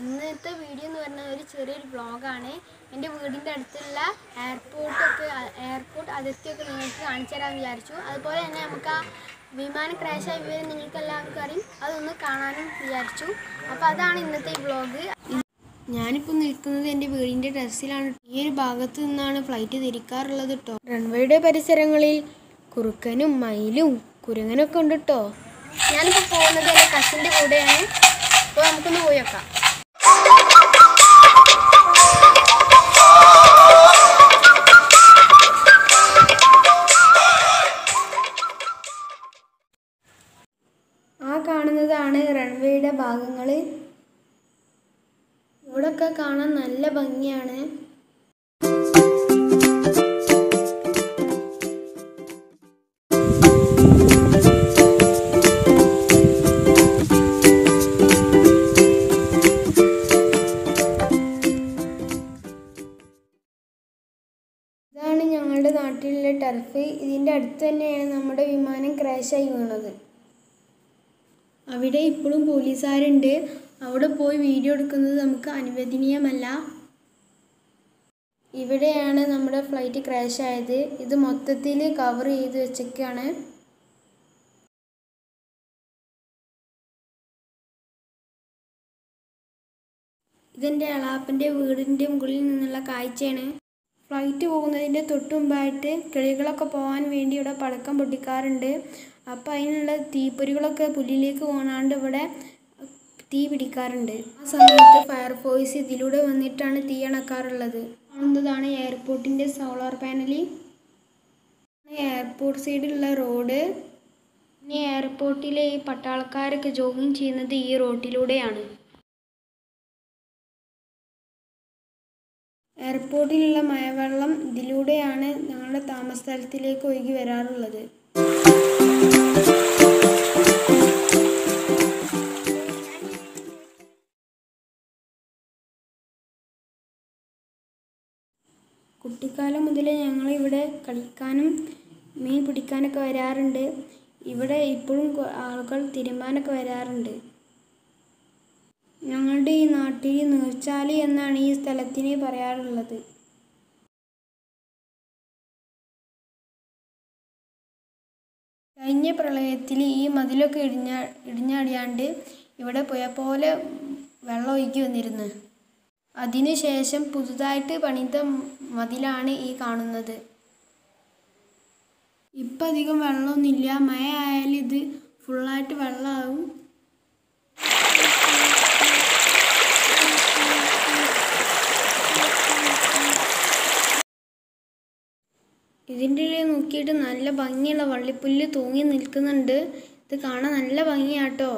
ഇന്നത്തെ വീഡിയോ എന്ന് പറഞ്ഞാൽ ഒരു ചെറിയൊരു ബ്ലോഗാണ് എന്റെ വീടിന്റെ അടുത്തുള്ള എയർപോർട്ടൊക്കെ എയർപോർട്ട് അതിർത്തിയൊക്കെ നിങ്ങൾക്ക് കാണിച്ചു തരാമെന്ന് വിചാരിച്ചു. അതുപോലെ തന്നെ നമുക്ക് ആ വിമാനം ക്രാഷായ വിവരം നിങ്ങൾക്ക് എല്ലാവർക്കും അറിയും. അതൊന്ന് കാണാനും വിചാരിച്ചു. അപ്പോൾ അതാണ് ഇന്നത്തെ ഈ വ്ളോഗ് ഞാനിപ്പോൾ നിൽക്കുന്നത് എന്റെ വീടിന്റെ ടെറസിലാണ്. ഈ ഒരു ഭാഗത്ത് നിന്നാണ് ഫ്ലൈറ്റ് തിരിക്കാറുള്ളത് കേട്ടോ റൺവേയുടെ പരിസരങ്ങളിൽ കുറുക്കനും മയിലും കുരങ്ങനൊക്കെ ഉണ്ട് കേട്ടോ ഞാനിപ്പോൾ പോകുന്നത് എന്റെ കസിന്റെ കൂടെയാണ്. അപ്പോൾ നമുക്കൊന്ന് പോയി നോക്കാം. കാണുന്നതാണ് റൺവേയുടെ ഭാഗങ്ങൾ ഇവിടൊക്കെ കാണാൻ നല്ല ഭംഗിയാണ്. ഞങ്ങളുടെ നാട്ടിലുള്ള ടർഫ് ഇതിന്റെ അടുത്ത് തന്നെയാണ് നമ്മുടെ വിമാനം ക്രാഷായി വീണത്. അവിടെ ഇപ്പോഴും പോലീസുകാരുണ്ട്. അവിടെ പോയി വീഡിയോ എടുക്കുന്നത് നമുക്ക് അനുവദനീയമല്ല. ഇവിടെയാണ് നമ്മുടെ ഫ്ലൈറ്റ് ക്രാഷ് ആയത്. ഇത് മൊത്തത്തിൽ കവർ ചെയ്ത് വെച്ചൊക്കെയാണ് ഇതെന്റെ അളാപ്പന്റെ വീടിന്റെ മുകളിൽ നിന്നുള്ള കാഴ്ചയാണ്. ഫ്ലൈറ്റ് പോകുന്നതിന്റെ തൊട്ടുമുമ്പായിട്ട് കിളികളൊക്കെ പോകാൻ വേണ്ടി ഇവിടെ പടക്കം പൊട്ടിക്കാറുണ്ട്. അപ്പോൾ അതിനുള്ള തീപ്പൊരികളൊക്കെ പുല്ലിലേക്ക് പോകാണ്ട് ഇവിടെ തീ പിടിക്കാറുണ്ട്. ആ സമയത്ത് ഫയർഫോഴ്സ് ഇതിലൂടെ വന്നിട്ടാണ് തീ അണക്കാറുള്ളത്. കാണുന്നതാണ് എയർപോർട്ടിന്റെ സോളാർ പാനലി. എയർപോർട്ട് സൈഡിലുള്ള റോഡ്. പിന്നെ എയർപോർട്ടിലെ ഈ പട്ടാളക്കാരൊക്കെ ജോഗിങ് ചെയ്യുന്നത് ഈ റോഡിലൂടെയാണ് എയർപോർട്ടിലുള്ള മഴവെള്ളം ഇതിലൂടെയാണ് ഞങ്ങളുടെ താമസ സ്ഥലത്തിലേക്ക് ഒഴുകി വരാറുള്ളത്. കുട്ടിക്കാലം മുതലേ ഞങ്ങൾ ഇവിടെ കളിക്കാനും മീൻ പിടിക്കാനൊക്കെ വരാറുണ്ട്. ഇവിടെ ഇപ്പോഴും ആളുകൾ തിരുമാനൊക്കെ വരാറുണ്ട്. ഞങ്ങളുടെ ഈ നാട്ടിൽ നീർച്ചാലി എന്നാണ് ഈ സ്ഥലത്തിന് പറയാറുള്ളത്. കഴിഞ്ഞ പ്രളയത്തിൽ ഈ മതിലൊക്കെ ഇടിഞ്ഞ ഇടിഞ്ഞടിയാണ്ട് ഇവിടെ പുഴ പോലെ വെള്ളം ഒഴുകി വന്നിരുന്നു. അതിനുശേഷം പുതുതായിട്ട് പണിത മതിലാണ് ഈ കാണുന്നത്. ഇപ്പം അധികം വെള്ളമൊന്നുമില്ല. മഴ ആയാലും ഇത് ഫുള്ളായിട്ട് വെള്ളമാവും. ഇതിന്റെ ഇടയിൽ നോക്കിയിട്ട് നല്ല ഭംഗിയുള്ള വള്ളിപ്പുല്ല് തൂങ്ങി നിൽക്കുന്നുണ്ട്. ഇത് കാണാൻ നല്ല ഭംഗിയാട്ടോ.